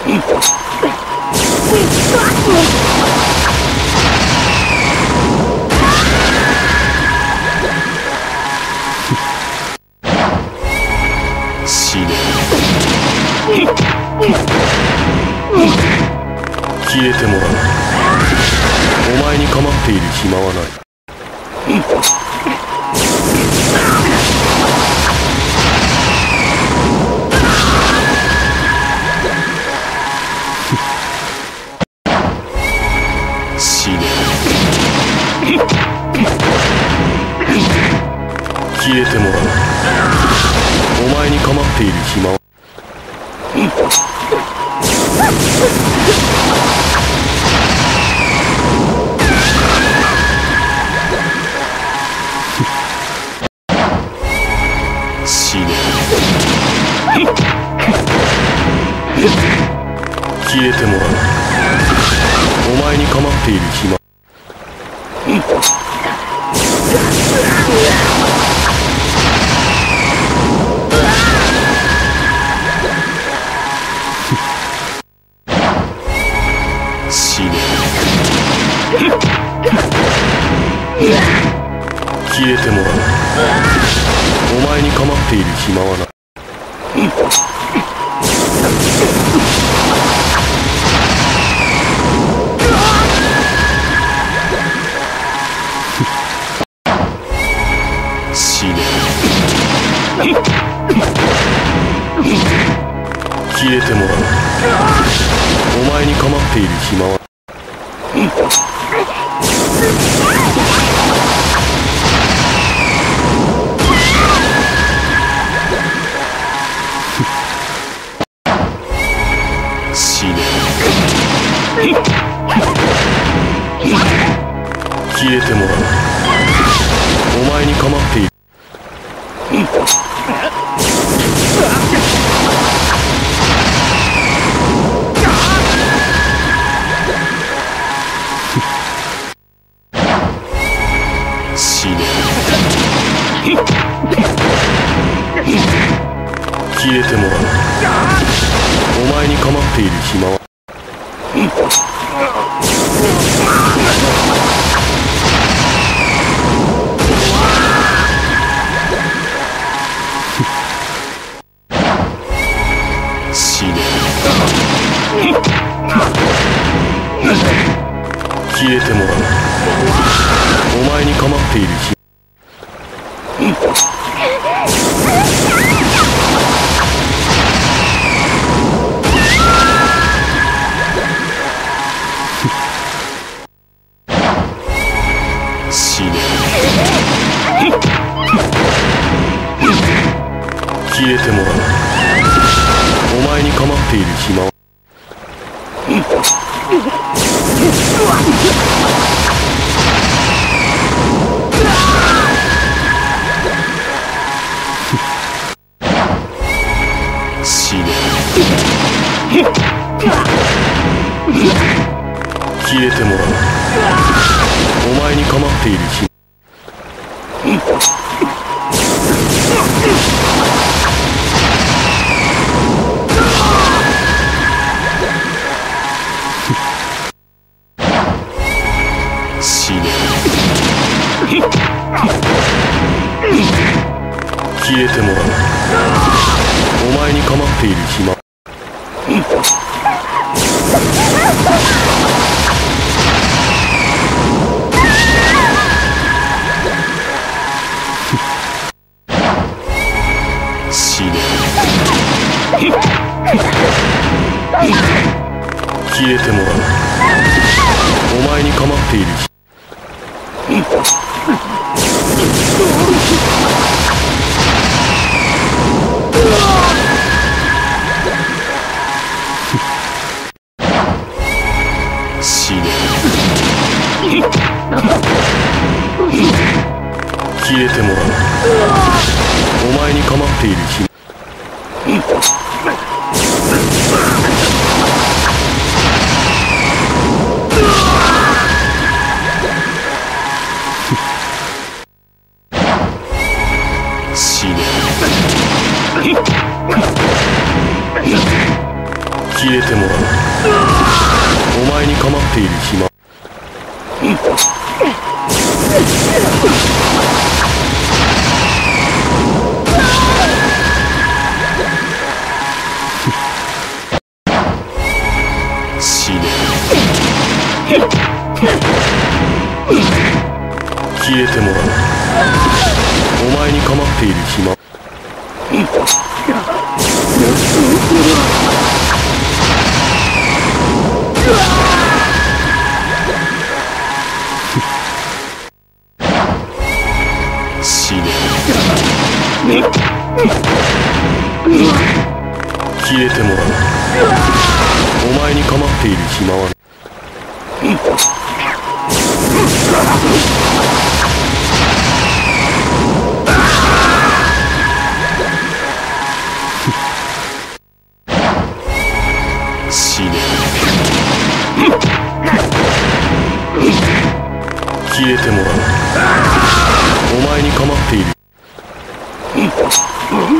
Mm-hmm. いる暇は Oh, 消えてもらう。お前に構っている。人 Yeah. Oh.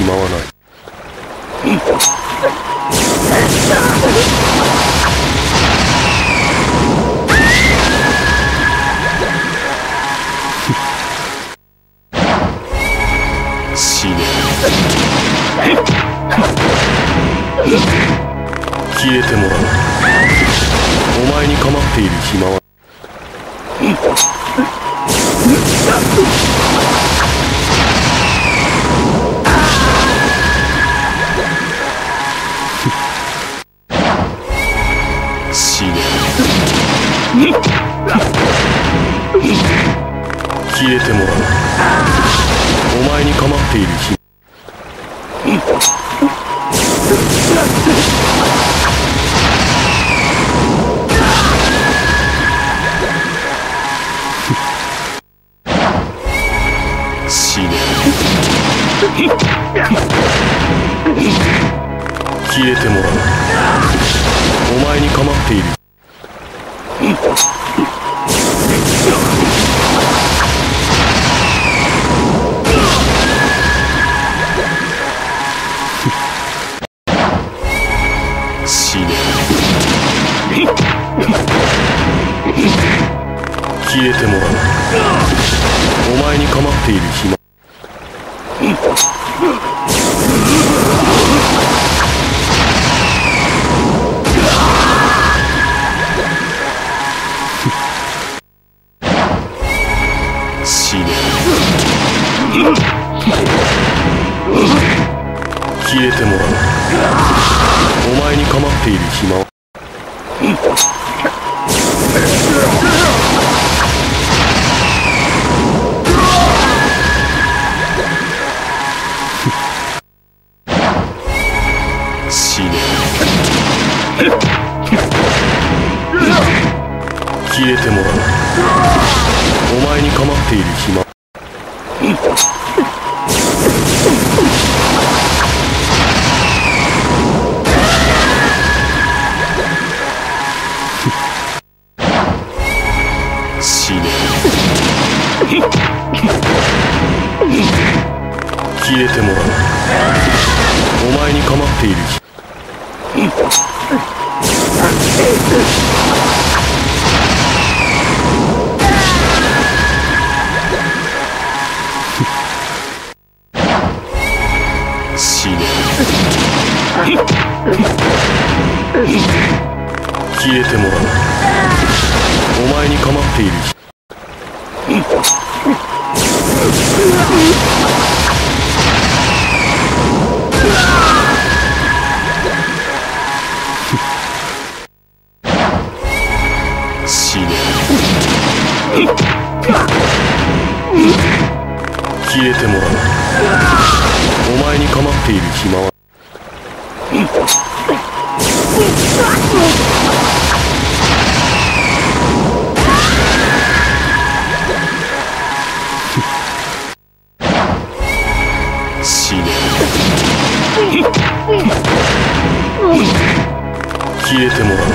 暇わない。死ね。消えてもらうお前に構っている消えてもらう。お前に構っている暇は。и этому.